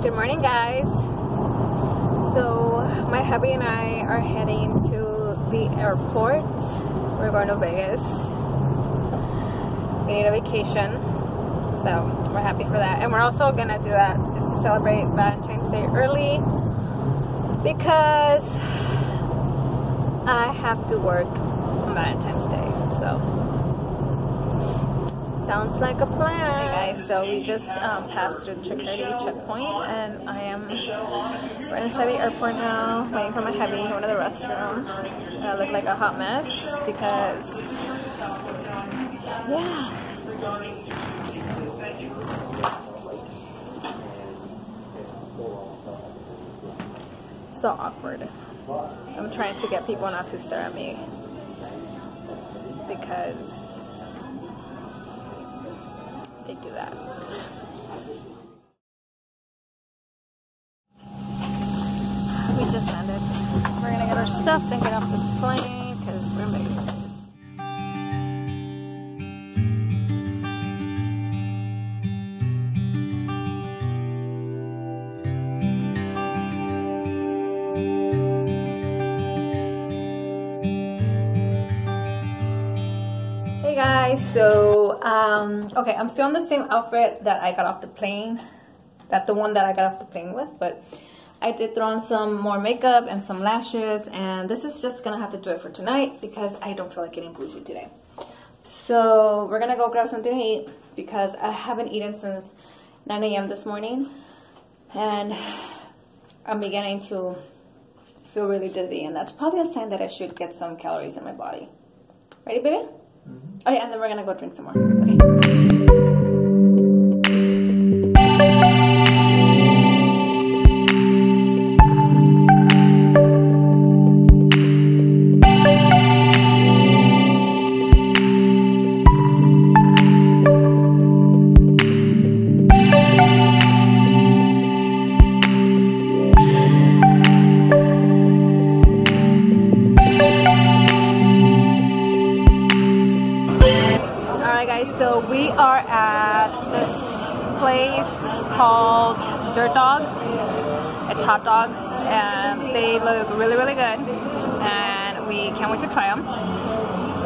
Good morning, guys. So, my hubby and I are heading to the airport. We're going to Vegas. We need a vacation. So, we're happy for that. And we're also to do that just to celebrate Valentine's Day early because I have to work on Valentine's Day. So, Sounds like a plan. Hey guys, so we just um, passed through the security checkpoint and I am right inside the airport now, waiting for my hubby, going to the restroom. I look like a hot mess because, yeah. So awkward. I'm trying to get people not to stare at me because that. We just landed. We're gonna get our stuff and get off this plane because we're making Hey guys, so um, okay, I'm still in the same outfit that I got off the plane. That the one that I got off the plane with, but I did throw on some more makeup and some lashes, and this is just gonna have to do it for tonight because I don't feel like getting bougie today. So we're gonna go grab something to eat because I haven't eaten since 9 a.m. this morning, and I'm beginning to feel really dizzy, and that's probably a sign that I should get some calories in my body. Ready, baby? Mm-hmm. Oh yeah, and then we're gonna go drink some more. Okay. Place called Dirt Dog. It's hot dogs and they look really really good and we can't wait to try them.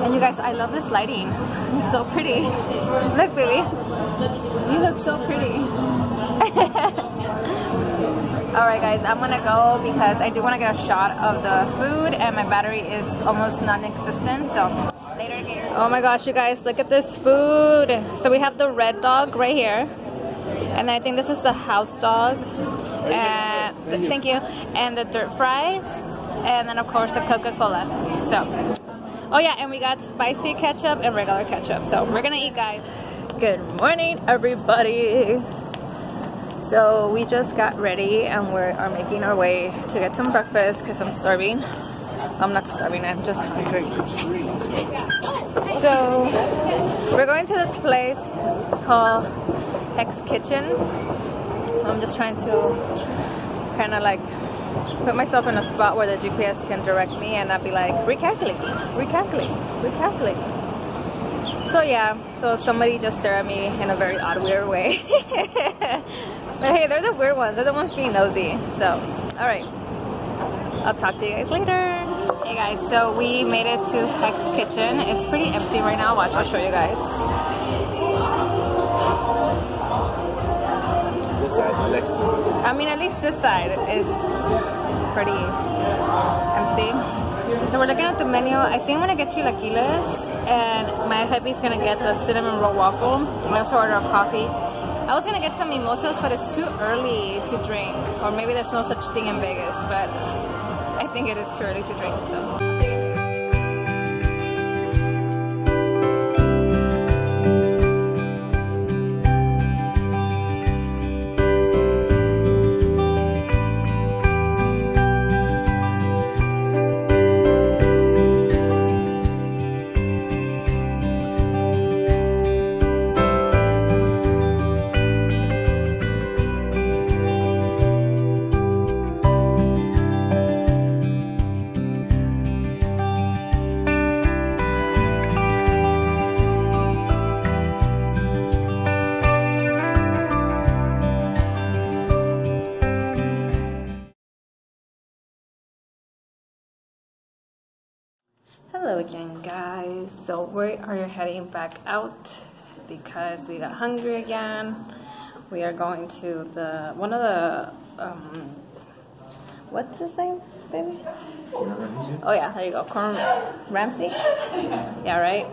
And you guys, I love this lighting. It's so pretty. Look baby, you look so pretty. Alright guys, I'm gonna go because I do want to get a shot of the food and my battery is almost non-existent so later. Oh my gosh you guys, look at this food. So we have the red dog right here and I think this is the house dog and uh, thank you and the dirt fries and then of course the Coca-Cola. So oh yeah and we got spicy ketchup and regular ketchup so we're gonna eat guys. Good morning everybody. So we just got ready and we are making our way to get some breakfast because I'm starving. I'm not starving, I'm just hungry. So we're going to this place called Hexx Kitchen. I'm just trying to kind of like put myself in a spot where the GPS can direct me and not be like recalculate, recalculate, recalculate. So yeah, so somebody just stared at me in a very odd, weird way. but hey, they're the weird ones. They're the ones being nosy. So, all right. I'll talk to you guys later. Hey guys, so we made it to Hexx Kitchen. It's pretty empty right now. Watch, I'll show you guys. I mean, at least this side is pretty empty. So we're looking at the menu. I think I'm gonna get chilaquiles, and my hubby's gonna get the cinnamon roll waffle. I also order a coffee. I was gonna get some mimosas, but it's too early to drink, or maybe there's no such thing in Vegas, but I think it is too early to drink. So. Hello again guys. So we are heading back out because we got hungry again. We are going to the one of the um, what's his name, baby? Oh yeah, there you go. Gordon Ramsay? Yeah, right.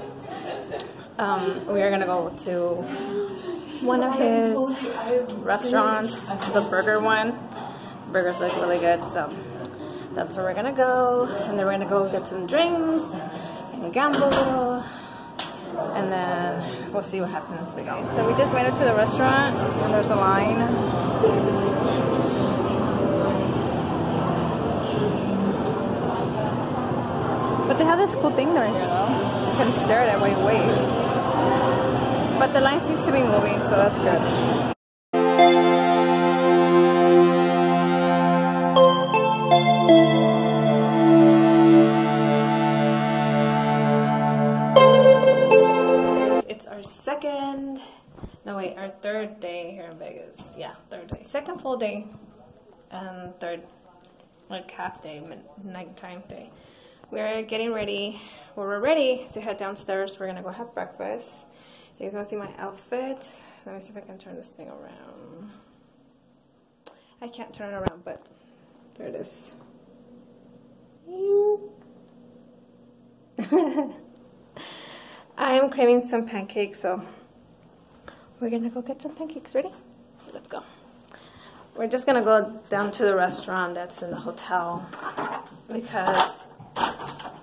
Um, we are gonna go to one of his restaurants, the burger one. Burgers look really good, so that's where we're gonna go. And then we're gonna go get some drinks and gamble. And then we'll see what happens go. So we just made it to the restaurant and there's a line. But they have this cool thing right here though. You can stare at it while you wait. But the line seems to be moving, so that's good. Second, no wait, our third day here in Vegas. Yeah, third day. Second full day and third, like half day, nighttime day. We're getting ready. Well, we're ready to head downstairs. We're gonna go have breakfast. You guys wanna see my outfit? Let me see if I can turn this thing around. I can't turn it around, but there it is. I am craving some pancakes, so we're gonna go get some pancakes. Ready? Let's go. We're just gonna go down to the restaurant that's in the hotel because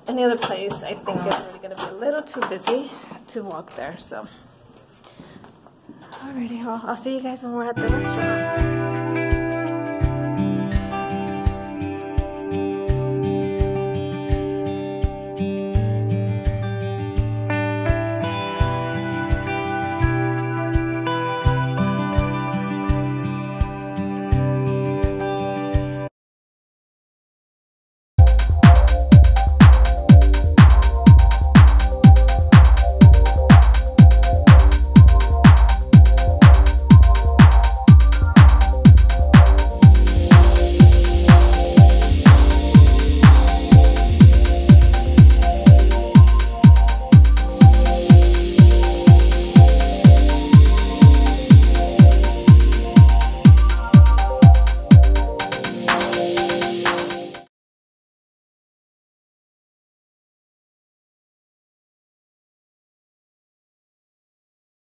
any other place I think is really gonna be a little too busy to walk there. So, alrighty, well, I'll see you guys when we're at the restaurant.